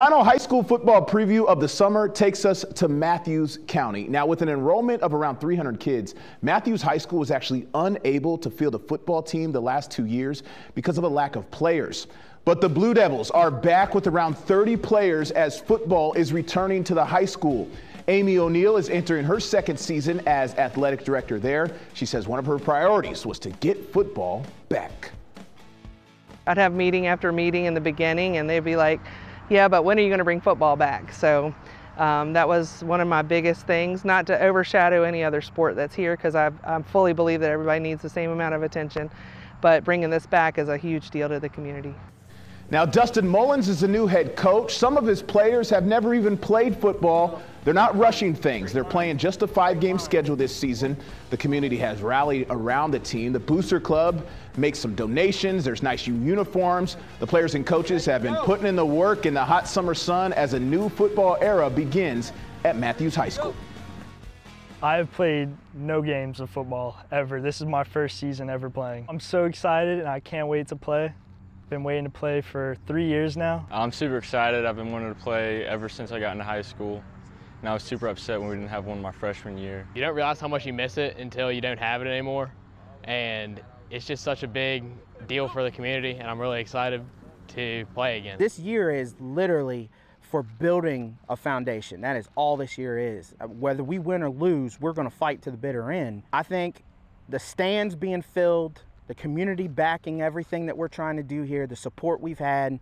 Final high school football preview of the summer takes us to Mathews County. Now, with an enrollment of around 300 kids, Mathews High School was actually unable to field a football team the last two years because of a lack of players. But the Blue Devils are back with around 30 players as football is returning to the high school. Amy O'Neill is entering her second season as athletic director there. She says one of her priorities was to get football back. I'd have meeting after meeting in the beginning, and they'd be like, yeah, but when are you going to bring football back? So um, that was one of my biggest things, not to overshadow any other sport that's here because I fully believe that everybody needs the same amount of attention, but bringing this back is a huge deal to the community. Now, Dustin Mullins is the new head coach. Some of his players have never even played football. They're not rushing things. They're playing just a five game schedule this season. The community has rallied around the team. The Booster Club makes some donations. There's nice uniforms. The players and coaches have been putting in the work in the hot summer sun as a new football era begins at Mathews High School. I've played no games of football ever. This is my first season ever playing. I'm so excited and I can't wait to play. Been waiting to play for three years now. I'm super excited. I've been wanting to play ever since I got into high school. And I was super upset when we didn't have one my freshman year. You don't realize how much you miss it until you don't have it anymore. And it's just such a big deal for the community, and I'm really excited to play again. This year is literally for building a foundation. That is all this year is. Uh, whether we win or lose, we're going to fight to the bitter end. I think the stands being filled, the community backing everything that we're trying to do here, the support we've had.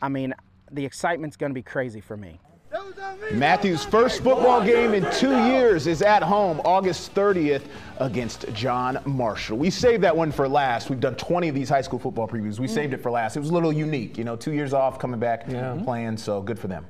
I mean, the excitement's going to be crazy for me. Mathews first football game in two years is at home August 30th against John Marshall. We saved that one for last. We've done 20 of these high school football previews. We saved it for last. It was a little unique, you know, two years off, coming back, yeah. playing, so good for them.